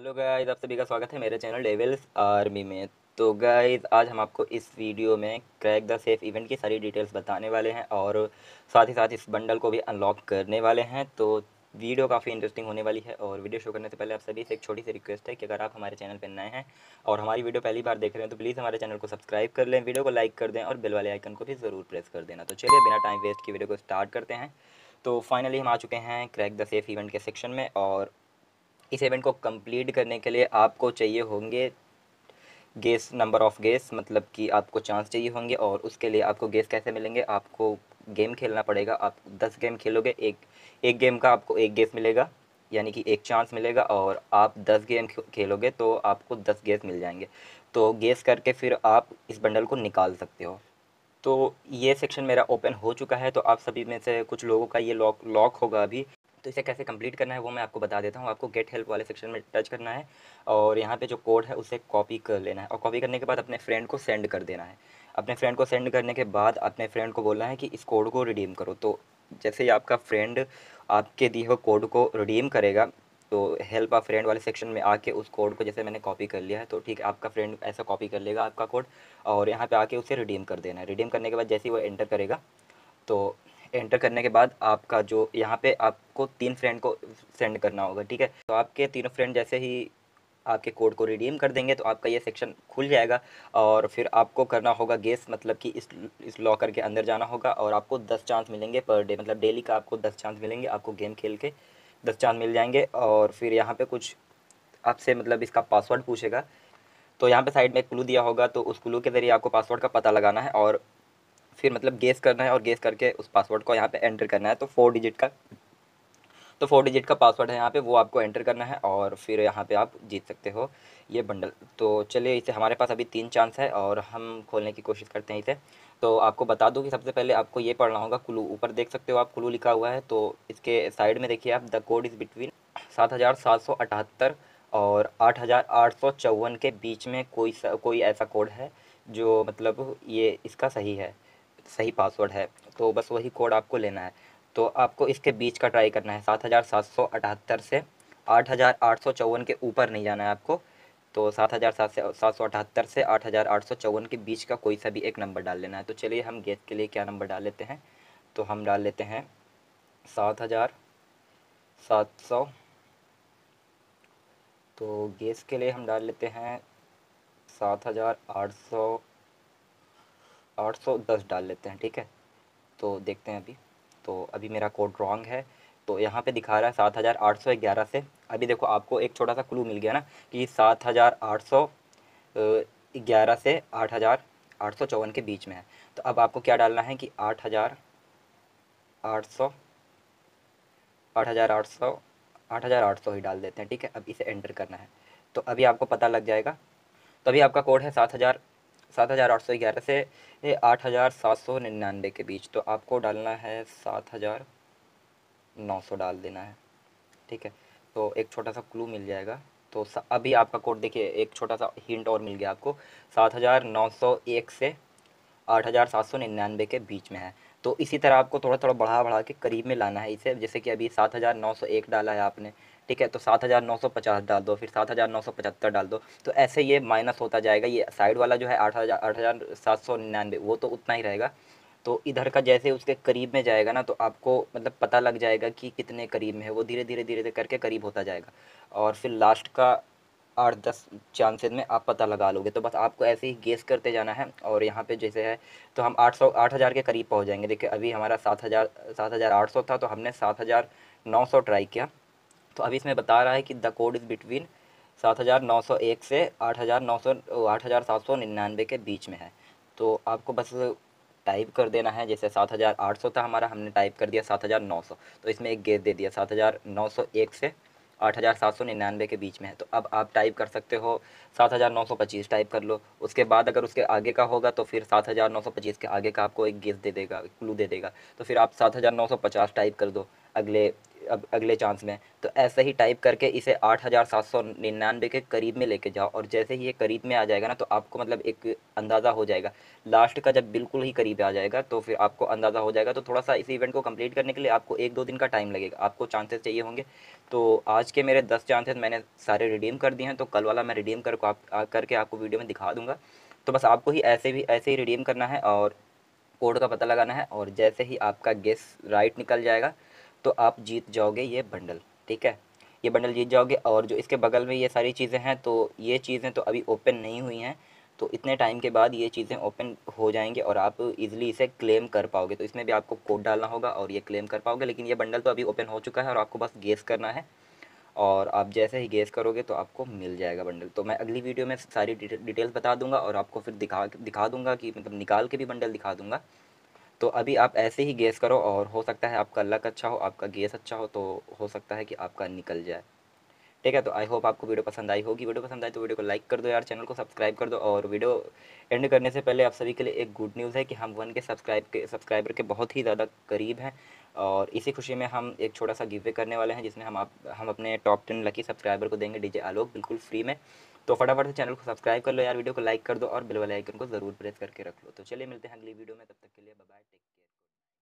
Hello guys, आप सभी का स्वागत है मेरे चैनल डेविल्स आर्मी में। तो गाइस, आज हम आपको इस वीडियो में क्रैक द सेफ़ इवेंट की सारी डिटेल्स बताने वाले हैं और साथ ही साथ इस बंडल को भी अनलॉक करने वाले हैं। तो वीडियो काफ़ी इंटरेस्टिंग होने वाली है और वीडियो शो करने से पहले आप सभी से एक छोटी सी रिक्वेस्ट है कि अगर आप हमारे चैनल पर नए हैं और हमारी वीडियो पहली बार देख रहे हैं तो प्लीज़ हमारे चैनल को सब्सक्राइब कर लें, वीडियो को लाइक कर दें और बिल वाले आइकन को भी ज़रूर प्रेस कर देना। तो चलिए, बिना टाइम वेस्ट की वीडियो को स्टार्ट करते हैं। तो फाइनली हम आ चुके हैं क्रैक द सेफ़ इवेंट के सेक्शन में और इस इवेंट को कंप्लीट करने के लिए आपको चाहिए होंगे गेस नंबर ऑफ़ गेस मतलब कि आपको चांस चाहिए होंगे और उसके लिए आपको गेस कैसे मिलेंगे? आपको गेम खेलना पड़ेगा। आप दस गेम खेलोगे, एक एक गेम का आपको एक गेस मिलेगा, यानी कि एक चांस मिलेगा और आप दस गेम खेलोगे तो आपको दस गेस मिल जाएँगे। तो गेस करके फिर आप इस बंडल को निकाल सकते हो। तो ये सेक्शन मेरा ओपन हो चुका है तो आप सभी में से कुछ लोगों का ये लॉक लॉक होगा अभी। तो इसे कैसे कंप्लीट करना है वो मैं आपको बता देता हूँ। आपको गेट हेल्प वाले सेक्शन में टच करना है और यहाँ पे जो कोड है उसे कॉपी कर लेना है और कॉपी करने के बाद अपने फ्रेंड को सेंड कर देना है। अपने फ्रेंड को सेंड करने के बाद अपने फ्रेंड को बोलना है कि इस कोड को रिडीम करो। तो जैसे ही आपका फ्रेंड आपके दिए हुए कोड को रिडीम करेगा तो हेल्प आ फ्रेंड वाले सेक्शन में आके उस कोड को जैसे मैंने कॉपी कर लिया है तो ठीक है, आपका फ्रेंड ऐसा कॉपी कर लेगा आपका कोड और यहाँ पे आके उसे रिडीम कर देना है। रिडीम करने के बाद जैसे ही वो एंटर करेगा तो एंटर करने के बाद आपका जो, यहाँ पे आपको तीन फ्रेंड को सेंड करना होगा, ठीक है? तो आपके तीनों फ्रेंड जैसे ही आपके कोड को रिडीम कर देंगे तो आपका ये सेक्शन खुल जाएगा और फिर आपको करना होगा गेस मतलब कि इस इस लॉकर के अंदर जाना होगा और आपको दस चांस मिलेंगे पर डे मतलब डेली का आपको दस चांस मिलेंगे, आपको गेम खेल के दस चांस मिल जाएँगे और फिर यहाँ पे कुछ आपसे मतलब इसका पासवर्ड पूछेगा। तो यहाँ पे साइड में एक क्लू दिया होगा तो उस क्लू के ज़रिए आपको पासवर्ड का पता लगाना है और फिर मतलब गेस करना है और गेस करके उस पासवर्ड को यहाँ पे एंटर करना है। तो फोर डिजिट का तो फोर डिजिट का पासवर्ड है यहाँ पे, वो आपको एंटर करना है और फिर यहाँ पे आप जीत सकते हो ये बंडल तो चलिए इसे हमारे पास अभी तीन चांस है और हम खोलने की कोशिश करते हैं इसे। तो आपको बता दूँ कि सबसे पहले आपको ये पढ़ना होगा, कुलू ऊपर देख सकते हो आप, कुलू लिखा हुआ है। तो इसके साइड में देखिए आप द कोड इज़ बिटवीन सात हज़ार सात सौ अठहत्तर और आठ हज़ार आठ सौ चौवन के बीच में कोई कोई ऐसा कोड है जो मतलब ये, इसका सही है। सही पासवर्ड है तो बस वही कोड आपको लेना है। तो आपको इसके बीच का ट्राई करना है, सात हज़ार सात सौ अठहत्तर से आठ हज़ार आठ सौ चौवन के ऊपर नहीं जाना है आपको। तो सात हज़ार सात से सात सौ अठहत्तर से आठ हज़ार आठ सौ चौवन के बीच का कोई सा भी एक नंबर डाल लेना है। तो चलिए हम गेस के लिए क्या नंबर डाल लेते हैं? तो हम डाल लेते हैं सात हज़ार सात सौ। तो गैस के लिए हम डाल लेते हैं सात हज़ार आठ सौ आठ सौ दस डाल लेते हैं, ठीक है? तो देखते हैं अभी। तो अभी मेरा कोड रॉन्ग है। तो यहाँ पे दिखा रहा है सात हज़ार आठ सौ ग्यारह से। अभी देखो, आपको एक छोटा सा क्लू मिल गया ना कि सात हज़ार आठ सौ ग्यारह से आठ हज़ार आठ सौ चौवन के बीच में है। तो अब आपको क्या डालना है कि आठ हज़ार आठ सौ, आठ हज़ार आठ सौ, आठ हज़ार आठ सौ ही डाल देते हैं, ठीक है? अब इसे एंटर करना है। तो अभी आपको पता लग जाएगा। तो अभी आपका कोड है सात हज़ार सात हज़ार आठ सौ ग्यारह से आठ हज़ार सात सौ निन्यानवे के बीच। तो आपको डालना है सात हज़ार नौ सौ डाल देना है, ठीक है? तो एक छोटा सा क्लू मिल जाएगा। तो अभी आपका कोड देखिए, एक छोटा सा हिंट और मिल गया आपको। सात हज़ार नौ सौ एक से आठ हज़ार सात सौ निन्यानवे के बीच में है। तो इसी तरह आपको थोड़ा थोड़ा बढ़ा बढ़ा के करीब में लाना है इसे। जैसे कि अभी सात हज़ार नौ सौ एक डाला है आपने। ठीक है तो सात हज़ार नौ सौ पचास डाल दो, फिर सात हज़ार नौ सौ पचहत्तर डाल दो तो ऐसे ये माइनस होता जाएगा, ये साइड वाला जो है आठ हज़ार आठ हज़ार सात सौ निन्यानवे, वो तो उतना ही रहेगा। तो इधर का जैसे उसके करीब में जाएगा ना तो आपको मतलब पता लग जाएगा कि कितने करीब में है, वो धीरे धीरे धीरे धीरे करके करीब होता जाएगा। और फिर लास्ट का आठ, दस चांसेस में आप पता लगा लोगे तो बस आपको ऐसे ही गेस करते जाना है, और यहाँ पे जैसे है तो हम आठ सौ, आठ हज़ार के करीब पहुँच जाएँगे। देखिए, अभी हमारा सात हज़ार सात हज़ार आठ सौ था तो हमने सात हज़ार नौ सौ ट्राई किया। तो अभी इसमें बता रहा है कि द कोड इज़ बिटवीन सात हज़ार नौ सौ एक से आठ हज़ार नौ सौ, आठ हज़ार सात सौ निन्यानवे के बीच में है। तो आपको बस टाइप कर देना है, जैसे सात हज़ार आठ सौ था हमारा, हमने टाइप कर दिया सात हज़ार नौ सौ। तो इसमें एक गेस दे दिया, सात हज़ार नौ सौ एक से आठ हज़ार सात सौ निन्यानवे के बीच में है। तो अब आप टाइप कर सकते हो, सात हज़ार नौ सौ पच्चीस टाइप कर लो। उसके बाद अगर उसके आगे का होगा तो फिर सात हज़ार नौ सौ पच्चीस के आगे का आपको एक गेस दे देगा क्लू दे देगा। तो फिर आप सात हज़ार नौ सौ पचास टाइप कर दो, अगले अब अगले चांस में। तो ऐसे ही टाइप करके इसे आठ हज़ार सात सौ निन्यानवे के करीब में लेके जाओ और जैसे ही ये करीब में आ जाएगा ना तो आपको मतलब एक अंदाज़ा हो जाएगा। लास्ट का जब बिल्कुल ही करीब आ जाएगा तो फिर आपको अंदाज़ा हो जाएगा। तो थोड़ा सा इस इवेंट को कंप्लीट करने के लिए आपको एक दो दिन का टाइम लगेगा। आपको चांसेस चाहिए होंगे। तो आज के मेरे दस चांसेस मैंने सारे रिडीम कर दिए हैं। तो कल वाला मैं रिडीम कर आप, करके आपको वीडियो में दिखा दूँगा। तो बस आपको ही ऐसे भी ऐसे ही रिडीम करना है और कोड का पता लगाना है और जैसे ही आपका गेस राइट निकल जाएगा तो आप जीत जाओगे ये बंडल, ठीक है? ये बंडल जीत जाओगे और जो इसके बगल में ये सारी चीज़ें हैं तो ये चीज़ें तो अभी ओपन नहीं हुई हैं तो इतने टाइम के बाद ये चीज़ें ओपन हो जाएँगी और आप इजीली इसे क्लेम कर पाओगे। तो इसमें भी आपको कोड डालना होगा और ये क्लेम कर पाओगे, लेकिन ये बंडल तो अभी ओपन हो चुका है और आपको बस गेस करना है और आप जैसे ही गेस करोगे तो आपको मिल जाएगा बंडल। तो मैं अगली वीडियो में सारी डिटेल्स बता दूँगा और आपको फिर दिखा दिखा दूँगा कि मतलब निकाल के भी बंडल दिखा दूँगा। तो अभी आप ऐसे ही गेस करो और हो सकता है आपका लक अच्छा हो, आपका गेस अच्छा हो तो हो सकता है कि आपका निकल जाए। ठीक है तो आई होप आपको वीडियो पसंद आई होगी। वीडियो पसंद आई तो वीडियो को लाइक कर दो यार चैनल को सब्सक्राइब कर दो और वीडियो एंड करने से पहले आप सभी के लिए एक गुड न्यूज़ है कि हम वन के सब्सक्राइब के सब्सक्राइबर के बहुत ही ज़्यादा करीब हैं और इसी खुशी में हम एक छोटा सा गिवे करने वाले हैं, जिसमें हम आप, हम अपने टॉप टेन लकी सब्सक्राइबर को देंगे। डीजे आलोक, बिल्कुल फ्री में। तो फटाफट से चैनल को सब्सक्राइब कर लो यार, वीडियो को लाइक कर दो और बिल वाले आइकन को ज़रूर प्रेस करके रख लो। तो चलिए मिलते हैं अगली वीडियो में, तब तक के लिए बाय